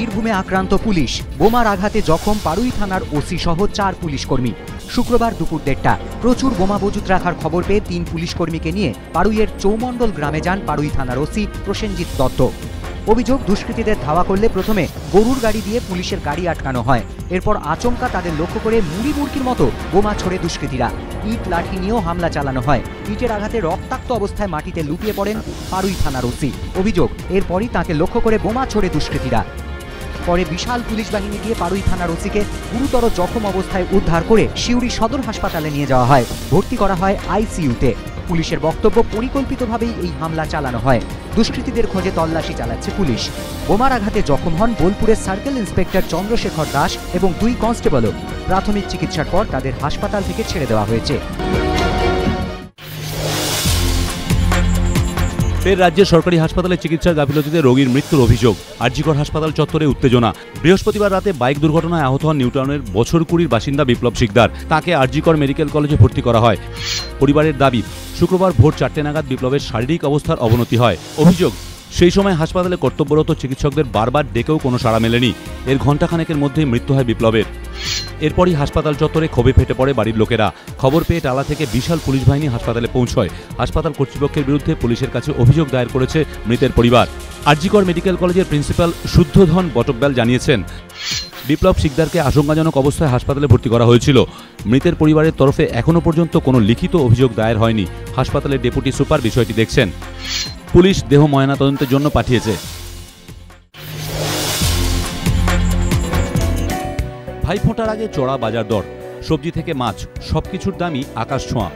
বীরভূমে আক্রান্ত পুলিশ। বোমার আঘাতে জখম পারুই থানার ওসি সহ চার পুলিশ কর্মী শুক্রবার দুপুর দেড়টা প্রচুর বোমা মজুত রাখার খবর পেয়ে তিন পুলিশ কর্মীকে নিয়ে পারুইয়ের চৌমণ্ডল গ্রামে যান পারুই থানার ওসি প্রসেনজিৎ দত্ত। অভিযোগ, দুষ্কৃতীদের ধাওয়া করলে প্রথমে গরুর গাড়ি দিয়ে পুলিশের গাড়ি আটকানো হয়। এরপর আচমকা তাদের লক্ষ্য করে মুড়ি মুড়কির মতো বোমা ছড়ে দুষ্কৃতীরা। ইট, লাঠি নিয়েও হামলা চালানো হয়। ইটের আঘাতে রক্তাক্ত অবস্থায় মাটিতে লুটিয়ে পড়েন পারুই থানার ওসি। অভিযোগ, এরপরই তাকে লক্ষ্য করে বোমা ছড়ে দুষ্কৃতীরা। পরে বিশাল পুলিশ বাহিনী দিয়ে পারুই থানার ওসিকে গুরুতর জখম অবস্থায় উদ্ধার করে সিউড়ি সদর হাসপাতালে নিয়ে যাওয়া হয়। ভর্তি করা হয় আইসিইউতে। পুলিশের বক্তব্য পরিকল্পিতভাবেই এই হামলা চালানো হয়। দুষ্কৃতীদের খোঁজে তল্লাশি চালাচ্ছে পুলিশ। বোমার আঘাতে জখম হন বোলপুরের সার্কেল ইন্সপেক্টর চন্দ্রশেখর দাস এবং দুই কনস্টেবলও। প্রাথমিক চিকিৎসার পর তাদের হাসপাতাল থেকে ছেড়ে দেওয়া হয়েছে। ফের রাজ্যের সরকারি হাসপাতালে চিকিৎসার গাফিলতিতে রোগীর মৃত্যুর অভিযোগ। আরজিকর হাসপাতাল চত্বরে উত্তেজনা। বৃহস্পতিবার রাতে বাইক দুর্ঘটনায় আহত হন নিউটাউনের বছর কুড়ির বাসিন্দা বিপ্লব শিকদার। তাকে আরজিকর মেডিকেল কলেজে ভর্তি করা হয়। পরিবারের দাবি, শুক্রবার ভোর চারটে নাগাদ বিপ্লবের শারীরিক অবস্থার অবনতি হয়। অভিযোগ, সেই সময় হাসপাতালে কর্তব্যরত চিকিৎসকদের বারবার ডেকেও কোনো সাড়া মেলেনি। এর ঘণ্টাখানেকের মধ্যেই মৃত্যু হয় বিপ্লবের। এরপরই হাসপাতাল চত্বরে ক্ষোভে ফেটে পড়ে বাড়ির লোকেরা। খবর পেয়ে টালা থেকে বিশাল পুলিশ বাহিনী হাসপাতালে পৌঁছয়। হাসপাতাল কর্তৃপক্ষের বিরুদ্ধে পুলিশের কাছে অভিযোগ দায়ের করেছে মৃতের পরিবার। আরজিকর মেডিকেল কলেজের প্রিন্সিপাল শুদ্ধধন বটকব্যাল জানিয়েছেন, বিপ্লব শিকদারকে আশঙ্কাজনক অবস্থায় হাসপাতালে ভর্তি করা হয়েছিল। মৃতের পরিবারের তরফে এখনও পর্যন্ত কোনো লিখিত অভিযোগ দায়ের হয়নি। হাসপাতালের ডেপুটি সুপার বিষয়টি দেখছেন। পুলিশ দেহ ময়নাতদন্তের জন্য পাঠিয়েছে। ভাইফোঁটার আগে চড়া বাজার দর, সবজি থেকে মাছ, সবকিছুর দামই আকাশ ছোঁয়া।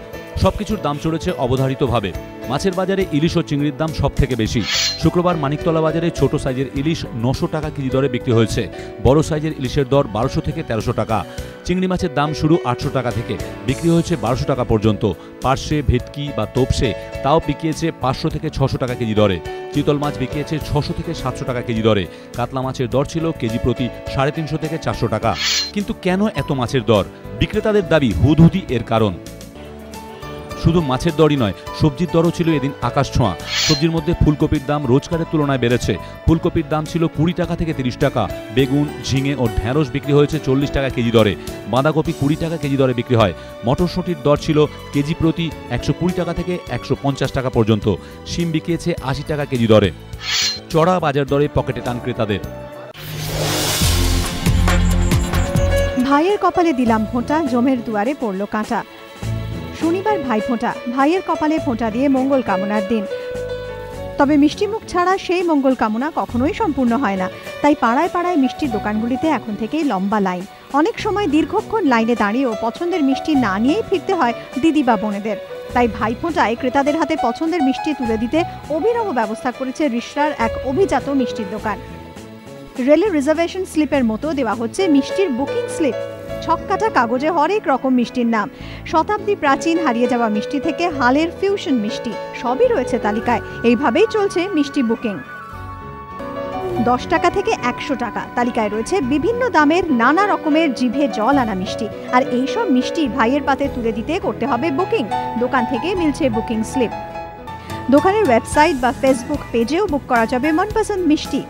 সবকিছুর দাম চড়েছে অবধারিতভাবে। মাছের বাজারে ইলিশ ও চিংড়ির দাম সব থেকে বেশি। শুক্রবার মানিকতলা বাজারে ছোট সাইজের ইলিশ নশো টাকা কেজি দরে বিক্রি হয়েছে। বড় সাইজের ইলিশের দর বারোশো থেকে তেরোশো টাকা। চিংড়ি মাছের দাম শুরু আটশো টাকা থেকে। বিক্রি হয়েছে বারোশো টাকা পর্যন্ত। পার্শে ভেটকি বা তোপসে, তাও বিকিয়েছে পাঁচশো থেকে ছশো টাকা কেজি দরে। চিতল মাছ বিকিয়েছে ছশো থেকে সাতশো টাকা কেজি দরে। কাতলা মাছের দর ছিল কেজি প্রতি সাড়ে তিনশো থেকে চারশো টাকা। কিন্তু কেন এত মাছের দর? বিক্রেতাদের দাবি হুদহুদি এর কারণ। শুধু মাছের দরই নয়, সবজির দরও ছিল এদিন আকাশ ছোঁয়া। সবজির মধ্যে ফুলকপির দাম রোজকারের তুলনায় বেড়েছে। ফুলকপির দাম ছিল কুড়ি টাকা থেকে তিরিশ টাকা। বেগুন, ঝিঙে ও ঢ্যাঁড়স বিক্রি হয়েছে চল্লিশ টাকা কেজি দরে। বাঁধাকপি কুড়ি টাকা কেজি দরে বিক্রি হয়। মটরশুঁটির দর ছিল কেজি প্রতি একশো কুড়ি টাকা থেকে একশো পঞ্চাশ টাকা পর্যন্ত। শিম বিকিয়েছে আশি টাকা কেজি দরে। চড়া বাজার দরে পকেটে টান ক্রেতাদের। ভাইয়ের কপালে দিলাম ফোঁটা, জমের দুয়ারে পড়ল কাঁটা। শনিবার ভাই ফোঁটা, ভাইয়ের কপালে ফোঁটা দিয়ে মঙ্গল কামনার দিন। তবে মিষ্টি মুখ ছাড়া সেই মঙ্গল কামনা কখনোই সম্পূর্ণ হয় না। তাই পাড়ায় পাড়ায় মিষ্টির দোকানগুলিতে এখন থেকেই লম্বা লাইন। অনেক সময় দীর্ঘক্ষণ লাইনে দাঁড়িয়েও পছন্দের মিষ্টি না নিয়েই ফিরতে হয় দিদি বা বোনেদের। তাই ভাইফোঁটায় ক্রেতাদের হাতে পছন্দের মিষ্টি তুলে দিতে অভিনব ব্যবস্থা করেছে রিসরার এক অভিজাত মিষ্টির দোকান। রেলের রিজার্ভেশন স্লিপের মতো দেওয়া হচ্ছে মিষ্টির বুকিং স্লিপ। ছক্কাটা কাগজে হরেক রকম মিষ্টির নাম। শতাব্দী প্রাচীন হারিয়ে যাওয়া মিষ্টি থেকে হালের ফিউশন মিষ্টি সবই রয়েছে তালিকায়। এইভাবেই চলছে মিষ্টি বুকিং। দশ টাকা থেকে একশো টাকা তালিকায় রয়েছে বিভিন্ন দামের নানা রকমের জিভে জল আনা মিষ্টি। আর এইসব মিষ্টি ভাইয়ের পাতে তুলে দিতে করতে হবে বুকিং। দোকান থেকে মিলছে বুকিং স্লিপ। দোকানের ওয়েবসাইট বা ফেসবুক পেজেও বুক করা যাবে মনপসন্দ মিষ্টি।